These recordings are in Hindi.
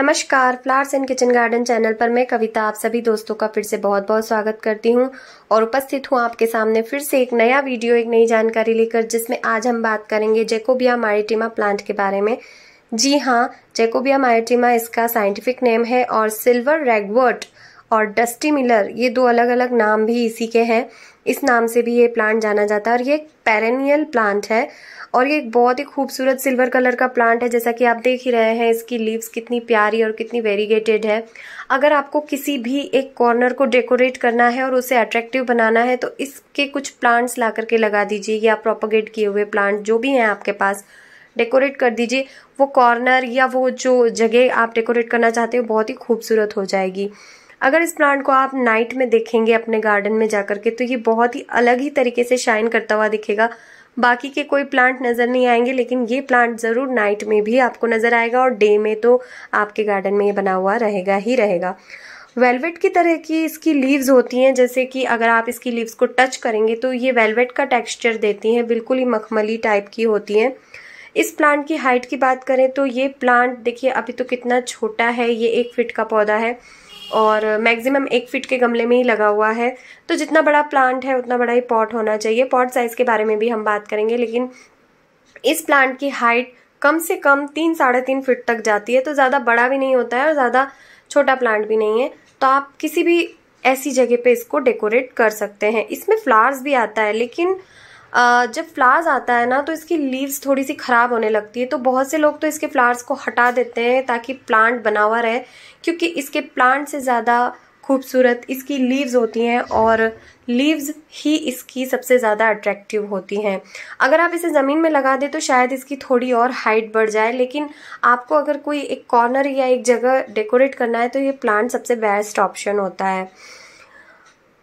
नमस्कार flowers and kitchen garden channel पर मैं कविता आप सभी दोस्तों का फिर से बहुत बहुत स्वागत करती हूँ और उपस्थित हूँ आपके सामने फिर से एक नया वीडियो, एक नई जानकारी लेकर, जिसमें आज हम बात करेंगे जेकोबिया मारिटिमा प्लांट के बारे में। जी हाँ जेकोबिया मारिटिमा इसका साइंटिफिक नेम है और सिल्वर रेगवर्ट और डस्टी मिलर ये दो अलग अलग नाम भी इसी के हैं। इस नाम से भी ये प्लांट जाना जाता है और ये एक पेरेनियल प्लांट है और ये एक बहुत ही खूबसूरत सिल्वर कलर का प्लांट है। जैसा कि आप देख ही रहे हैं, इसकी लीव्स कितनी प्यारी और कितनी वेरीगेटेड है। अगर आपको किसी भी एक कॉर्नर को डेकोरेट करना है और उसे अट्रैक्टिव बनाना है तो इसके कुछ प्लांट्स ला करके लगा दीजिए या प्रोपोगेट किए हुए प्लांट जो भी हैं आपके पास डेकोरेट कर दीजिए। वो कॉर्नर या वो जो जगह आप डेकोरेट करना चाहते हो, बहुत ही खूबसूरत हो जाएगी। अगर इस प्लांट को आप नाइट में देखेंगे अपने गार्डन में जाकर के तो ये बहुत ही अलग ही तरीके से शाइन करता हुआ दिखेगा। बाकी के कोई प्लांट नज़र नहीं आएँगे, लेकिन ये प्लांट ज़रूर नाइट में भी आपको नज़र आएगा और डे में तो आपके गार्डन में ये बना हुआ रहेगा ही रहेगा। वेलवेट की तरह की इसकी लीव्स होती हैं, जैसे कि अगर आप इसकी लीव्स को टच करेंगे तो ये वेलवेट का टेक्सचर देती हैं, बिल्कुल ही मखमली टाइप की होती हैं। इस प्लांट की हाइट की बात करें तो ये प्लांट देखिए, अभी तो कितना छोटा है, ये एक फिट का पौधा है। और मैक्सिमम एक फिट के गमले में ही लगा हुआ है। तो जितना बड़ा प्लांट है, उतना बड़ा ही पॉट होना चाहिए। पॉट साइज़ के बारे में भी हम बात करेंगे, लेकिन इस प्लांट की हाइट कम से कम तीन, साढ़े तीन फिट तक जाती है। तो ज़्यादा बड़ा भी नहीं होता है और ज़्यादा छोटा प्लांट भी नहीं है। तो आप किसी भी ऐसी जगह पे इसको डेकोरेट कर सकते हैं। इसमें फ्लावर्स भी आता है, लेकिन जब फ्लावर्स आता है ना तो इसकी लीव्स थोड़ी सी ख़राब होने लगती है तो बहुत से लोग तो इसके फ्लावर्स को हटा देते हैं ताकि प्लांट बना हुआ रहे, क्योंकि इसके प्लांट से ज़्यादा खूबसूरत इसकी लीव्स होती हैं और लीव्स ही इसकी सबसे ज़्यादा अट्रैक्टिव होती हैं। अगर आप इसे ज़मीन में लगा दें तो शायद इसकी थोड़ी और हाइट बढ़ जाए, लेकिन आपको अगर कोई एक कॉर्नर या एक जगह डेकोरेट करना है तो ये प्लांट सबसे बेस्ट ऑप्शन होता है।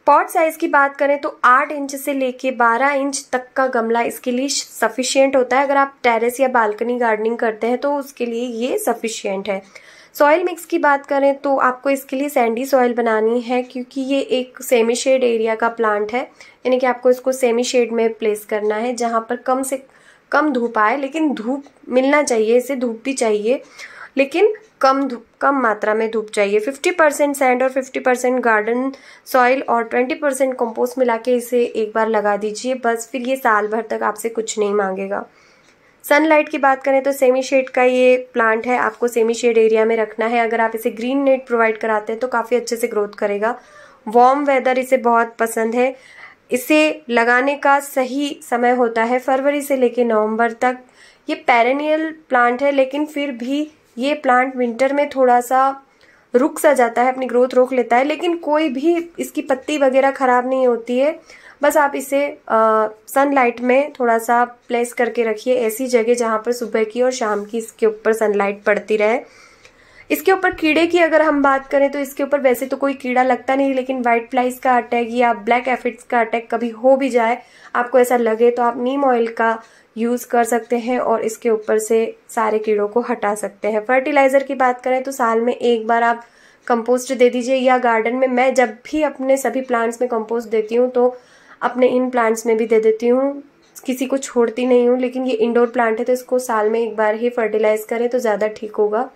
पॉट साइज़ की बात करें तो 8 इंच से लेके 12 इंच तक का गमला इसके लिए सफिशियंट होता है। अगर आप टेरेस या बालकनी गार्डनिंग करते हैं तो उसके लिए ये सफिशियंट है। सॉइल मिक्स की बात करें तो आपको इसके लिए सैंडी सॉइल बनानी है क्योंकि ये एक सेमी शेड एरिया का प्लांट है। यानी कि आपको इसको सेमी शेड में प्लेस करना है जहाँ पर कम से कम धूप आए, लेकिन धूप मिलना चाहिए, इसे धूप भी चाहिए। लेकिन कम धूप, कम मात्रा में धूप चाहिए। 50 परसेंट सैंड और 50 परसेंट गार्डन सॉइल और 20 परसेंट कंपोस्ट मिला के इसे एक बार लगा दीजिए। बस फिर ये साल भर तक आपसे कुछ नहीं मांगेगा। सनलाइट की बात करें तो सेमी शेड का ये प्लांट है। आपको सेमी शेड एरिया में रखना है। अगर आप इसे ग्रीन नेट प्रोवाइड कराते हैं तो काफ़ी अच्छे से ग्रोथ करेगा। वार्म वेदर इसे बहुत पसंद है। इसे लगाने का सही समय होता है फरवरी से लेकर नवंबर तक। ये पेरेनियल प्लांट है, लेकिन फिर भी ये प्लांट विंटर में थोड़ा सा रुक सा जाता है, अपनी ग्रोथ रोक लेता है, लेकिन कोई भी इसकी पत्ती वगैरह खराब नहीं होती है। बस आप इसे सनलाइट में थोड़ा सा प्लेस करके रखिए ऐसी जगह जहाँ पर सुबह की और शाम की इसके ऊपर सनलाइट पड़ती रहे। इसके ऊपर कीड़े की अगर हम बात करें तो इसके ऊपर वैसे तो कोई कीड़ा लगता नहीं, लेकिन व्हाइट फ्लाइज का अटैक या ब्लैक एफिड्स का अटैक कभी हो भी जाए, आपको ऐसा लगे तो आप नीम ऑयल का यूज़ कर सकते हैं और इसके ऊपर से सारे कीड़ों को हटा सकते हैं। फर्टिलाइज़र की बात करें तो साल में एक बार आप कंपोस्ट दे दीजिए या गार्डन में मैं जब भी अपने सभी प्लांट्स में कंपोस्ट देती हूँ तो अपने इन प्लांट्स में भी दे देती हूँ। किसी को छोड़ती नहीं हूँ, लेकिन ये इंडोर प्लांट है तो इसको साल में एक बार ही फर्टिलाइज करें तो ज़्यादा ठीक होगा।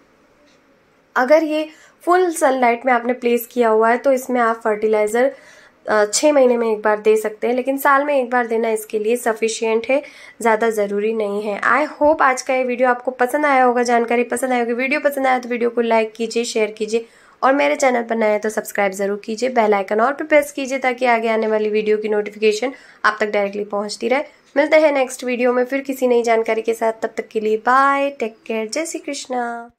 अगर ये फुल सनलाइट में आपने प्लेस किया हुआ है तो इसमें आप फर्टिलाइज़र छः महीने में एक बार दे सकते हैं, लेकिन साल में एक बार देना इसके लिए सफिशियंट है, ज़्यादा ज़रूरी नहीं है। आई होप आज का ये वीडियो आपको पसंद आया होगा, जानकारी पसंद आया होगी वीडियो पसंद आया तो वीडियो को लाइक कीजिए शेयर कीजिए, और मेरे चैनल पर नए तो सब्सक्राइब ज़रूर कीजिए बेल आइकन और पे प्रेस कीजिए ताकि आगे आने वाली वीडियो की नोटिफिकेशन आप तक डायरेक्टली पहुँचती रहे। मिलते हैं नेक्स्ट वीडियो में, फिर किसी नई जानकारी के साथ, तब तक के लिए बाय टेक केयर जय श्री कृष्णा।